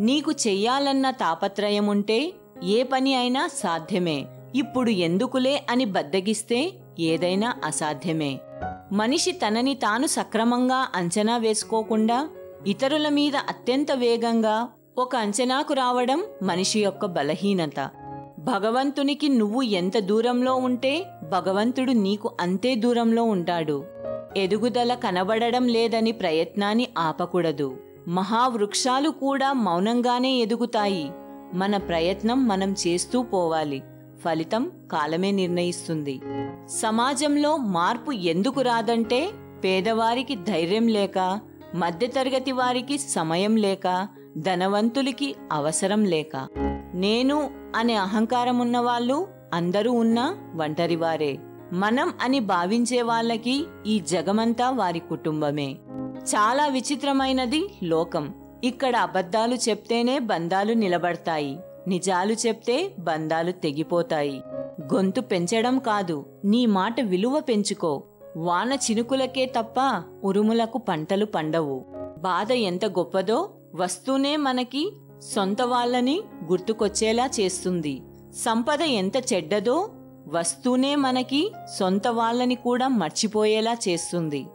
నీకు చెయ్యాలన్న తాపత్రయముంటే ఏ పని అయినా సాధ్యమే. ఇప్పుడు ఎందుకులే అని బద్దగిస్తే ఏదైనా అసాధ్యమే. మనిషి తనని తాను సక్రమంగా అంచనా వేసుకోకుండా ఇతరుల మీద అత్యంత వేగంగా ఒక అంచనాకు రావడం మనిషి యొక్క బలహీనత. భగవంతునికి నువ్వు ఎంత దూరంలో ఉంటే భగవంతుడు నీకు అంతే దూరంలో ఉంటాడు. ఎదుగుదల కనబడడం లేదని ప్రయత్నాన్ని ఆపకూడదు. మహావృక్షాలు కూడా మౌనంగానే ఎదుగుతాయి. మన ప్రయత్నం మనం చేస్తూ పోవాలి. ఫలితం కాలమే నిర్ణయిస్తుంది. సమాజంలో మార్పు ఎందుకు రాదంటే పేదవారికి ధైర్యం లేక మధ్యతరగతి వారికి సమయం లేక ధనవంతులకి అవసరం లేక. నేను అనే అహంకారం ఉన్నవాళ్ళు అందరూ ఉన్న ఒంటరివారే. మనం అని భావించే వాళ్ళకి ఈ జగమంతా వారి కుటుంబమే. చాలా విచిత్రమైనది లోకం. ఇక్కడ అబద్ధాలు చెప్తేనే బంధాలు నిలబడతాయి. నిజాలు చెప్తే బంధాలు తెగిపోతాయి. గొంతు పెంచడం కాదు నీ మాట విలువ పెంచుకో. వాన చినుకులకే తప్ప ఉరుములకు పంటలు పండవు. బాధ ఎంత గొప్పదో వస్తూనే మనకి సొంత వాళ్ళని గుర్తుకొచ్చేలా చేస్తుంది. సంపద ఎంత చెడ్డదో వస్తూనే మనకి సొంత వాళ్ళని కూడా మర్చిపోయేలా చేస్తుంది.